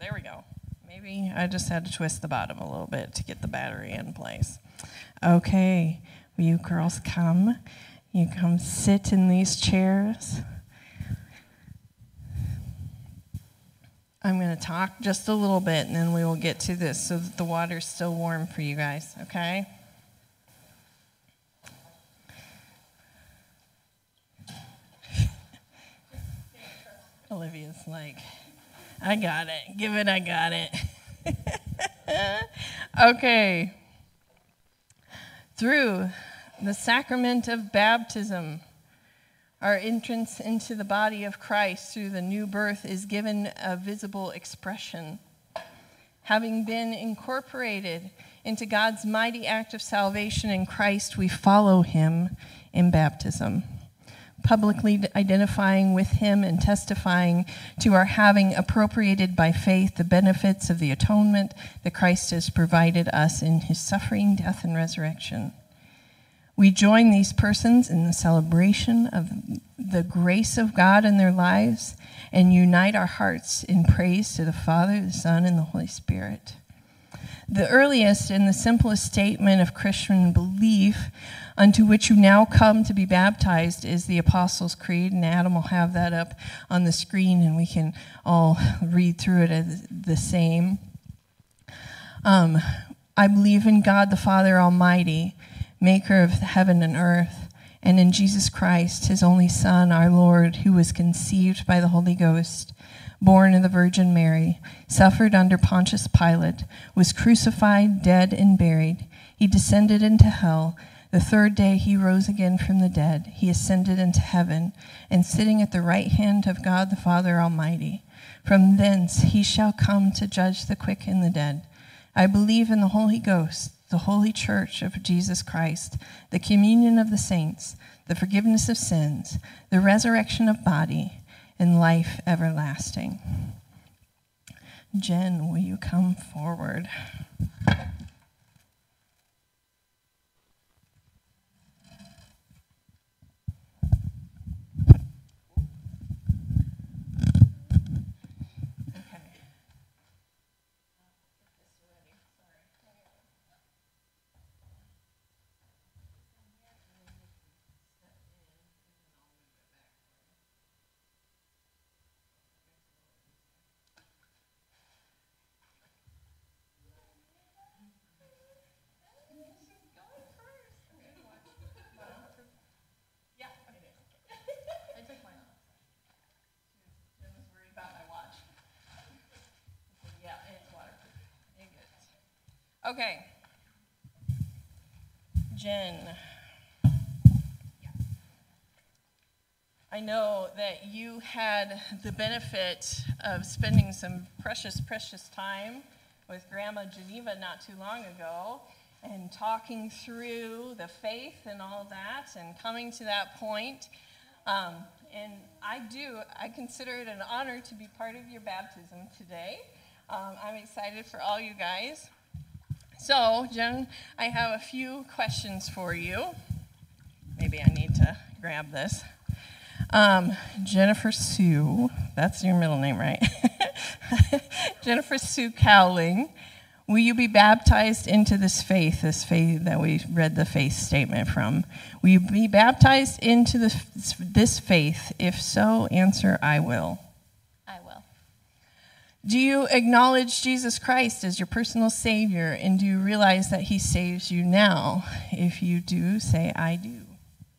There we go. Maybe I just had to twist the bottom a little bit to get the battery in place. Okay, will you girls come? You come sit in these chairs. I'm going to talk just a little bit and then we will get to this so that the water's still warm for you guys, okay? Olivia's like, I got it. Give it, I got it. okay. Through the sacrament of baptism, our entrance into the body of Christ through the new birth is given a visible expression. Having been incorporated into God's mighty act of salvation in Christ, we follow him in baptism, publicly identifying with him and testifying to our having appropriated by faith the benefits of the atonement that Christ has provided us in his suffering, death, and resurrection. We join these persons in the celebration of the grace of God in their lives and unite our hearts in praise to the Father, the Son, and the Holy Spirit. The earliest and the simplest statement of Christian belief unto which you now come to be baptized is the Apostles' Creed, and Adam will have that up on the screen and we can all read through it as the same. Um, I believe in God the Father Almighty maker of heaven and earth, and in Jesus Christ, his only Son, our Lord, who was conceived by the Holy Ghost, born of the Virgin Mary, suffered under Pontius Pilate, was crucified, dead, and buried. He descended into hell. The third day he rose again from the dead. He ascended into heaven, and sitting at the right hand of God the Father Almighty. From thence he shall come to judge the quick and the dead. I believe in the Holy Ghost the holy church of Jesus Christ, the communion of the saints, the forgiveness of sins, the resurrection of body, and life everlasting. Jen, will you come forward? Okay. Jen. I know that you had the benefit of spending some precious, precious time with Grandma Geneva not too long ago and talking through the faith and all that and coming to that point. Um, and I do, I consider it an honor to be part of your baptism today. Um, I'm excited for all you guys. So, Jen, I have a few questions for you. Maybe I need to grab this. Um, Jennifer Sue, that's your middle name, right? Jennifer Sue Cowling, will you be baptized into this faith, this faith that we read the faith statement from? Will you be baptized into this, this faith? If so, answer, I will. Do you acknowledge Jesus Christ as your personal Savior and do you realize that He saves you now? If you do, say, I do.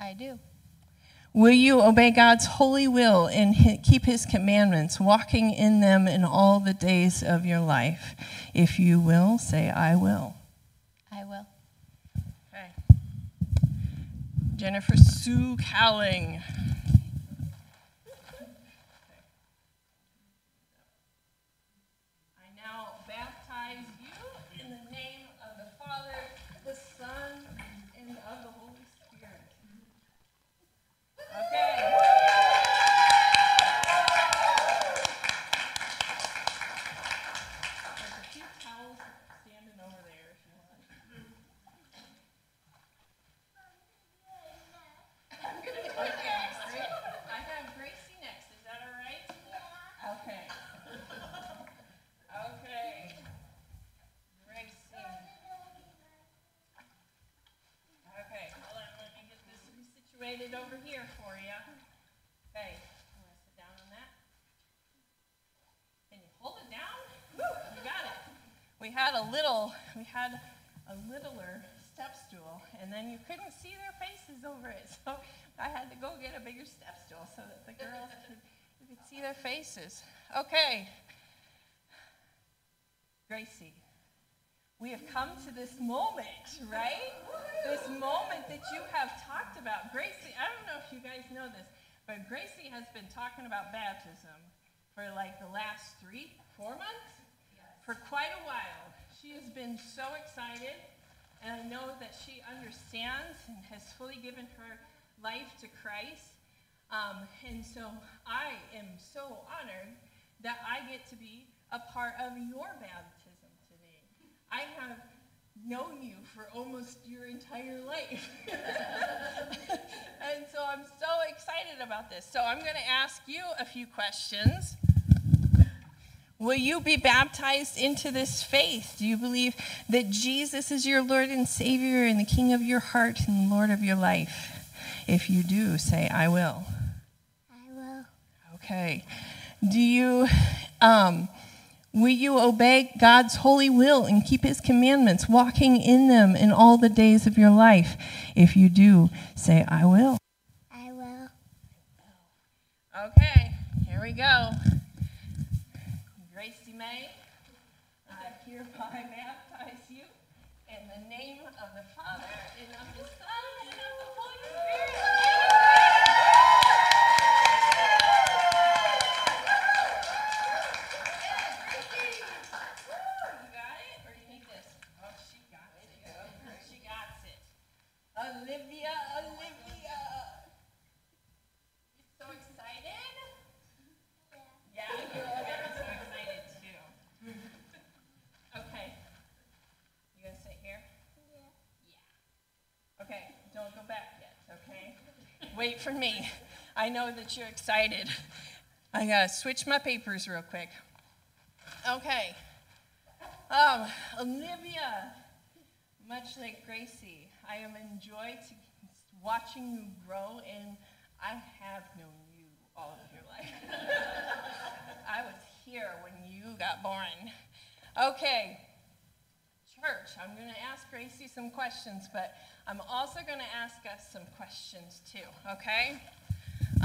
I do. Will you obey God's holy will and keep His commandments, walking in them in all the days of your life? If you will, say, I will. I will. Okay. Jennifer Sue Cowling. Over here for you. Okay, I'm gonna sit down on that. Can you hold it down? Woo, you got it. We had a little, we had a littler step stool, and then you couldn't see their faces over it, so I had to go get a bigger step stool so that the girls could, could see their faces. Okay. Gracie, we have come to this moment, right? This moment that you have talked about. Gracie, I don't know if you guys know this, but Gracie has been talking about baptism for like the last three, four months? For quite a while. She has been so excited, and I know that she understands and has fully given her life to Christ. Um, and so I am so honored that I get to be a part of your baptism. I have known you for almost your entire life. and so I'm so excited about this. So I'm going to ask you a few questions. Will you be baptized into this faith? Do you believe that Jesus is your Lord and Savior and the King of your heart and Lord of your life? If you do, say, I will. I will. Okay. Do you, um, will you obey God's holy will and keep his commandments, walking in them in all the days of your life? If you do, say, I will. I will. Okay, here we go. Gracie May, I hereby baptize you in the name of the Father, and of the Son, and of the Holy Spirit. You got it? Or you need this? Oh, she got it. She got it. Olivia, Olivia. You so excited? Yeah, you're very so excited too. Okay. You gonna sit here? Yeah. Okay, don't go back yet, okay? Wait for me. I know that you're excited. I gotta switch my papers real quick. Okay. Um, Olivia, much like Gracie, I am enjoyed to watching you grow, and I have known you all of your life. I was here when you got born. Okay, church, I'm to ask Gracie some questions, but I'm also going to ask us some questions too, okay?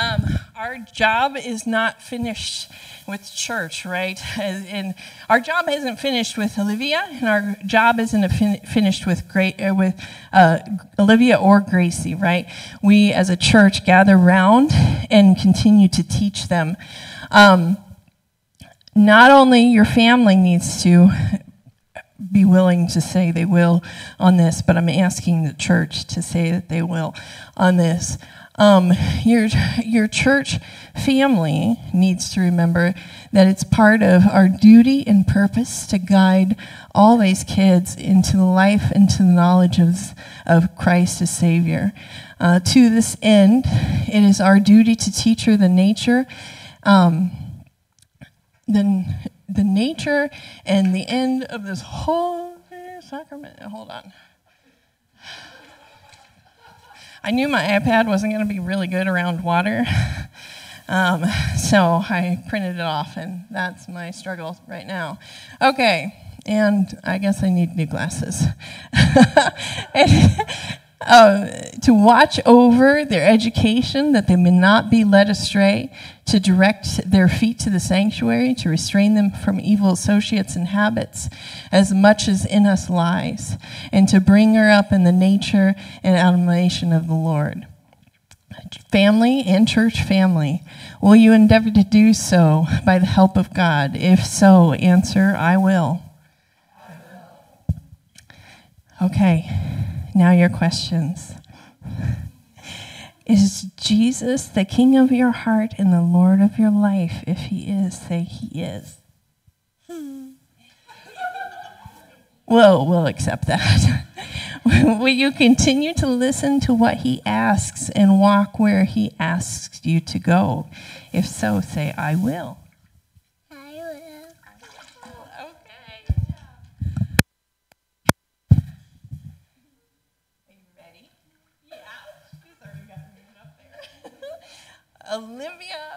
Um, our job is not finished with church, right? And, our job isn't finished with Olivia, and our job isn't fin- finished with great uh, with uh, Olivia or Gracie, right? We as a church gather round and continue to teach them. Um, not only your family needs to be willing to say they will on this, but I'm asking the church to say that they will on this. Um, your, your church family needs to remember that it's part of our duty and purpose to guide all these kids into the life, and to the knowledge of, of Christ as Savior. Uh, to this end, it is our duty to teach her the nature, um, the, the nature and the end of this whole sacrament. Hold on. I knew my iPad wasn't going to be really good around water. Um, so I printed it off, and that's my struggle right now. Okay, and I guess I need new glasses. and, uh, to watch over their education, that they may not be led astray, to direct their feet to the sanctuary, to restrain them from evil associates and habits, as much as in us lies, and to bring her up in the nature and admiration of the Lord family and church family? Will you endeavor to do so by the help of God? If so, answer, I will. Okay, now your questions. Is Jesus the King of your heart and the Lord of your life? If he is, say he is. Hmm. Well, we'll accept that. Will you continue to listen to what he asks and walk where he asks you to go? If so, say, I will. Olivia.